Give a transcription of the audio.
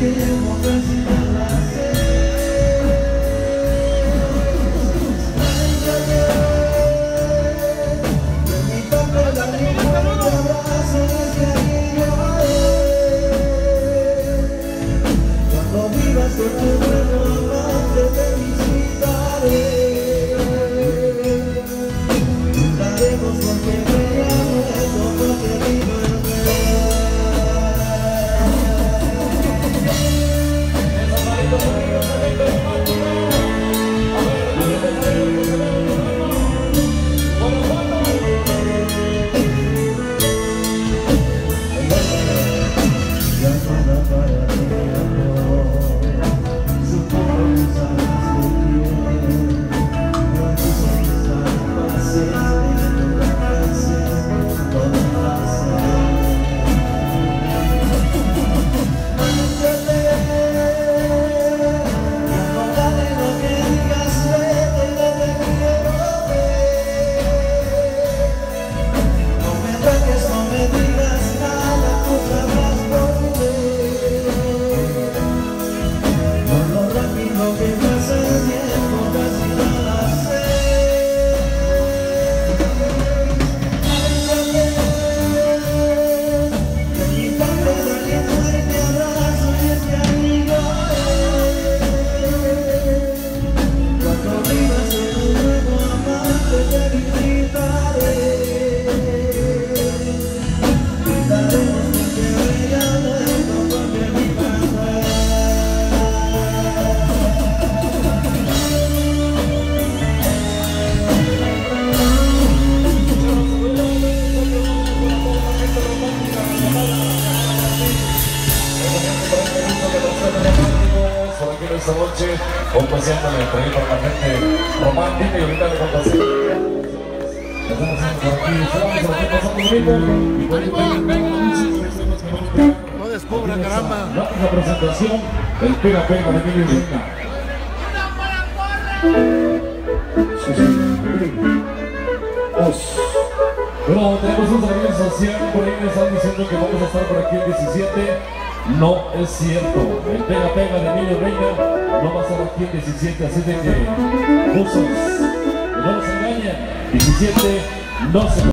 teu. Esta noche, complaciéndole también para la gente romántica y ahorita le complacemos. Estamos por aquí, estamos por. No descubra, caramba. La presentación, el pega pega de Emilio Luna. Bueno, tenemos un servicio social, por ahí me están diciendo que vamos a estar por aquí el 17. No es cierto. El pega pega de Emilio Reina no estar aquí el 17, así de que, musos, no nos engañen. 17, no se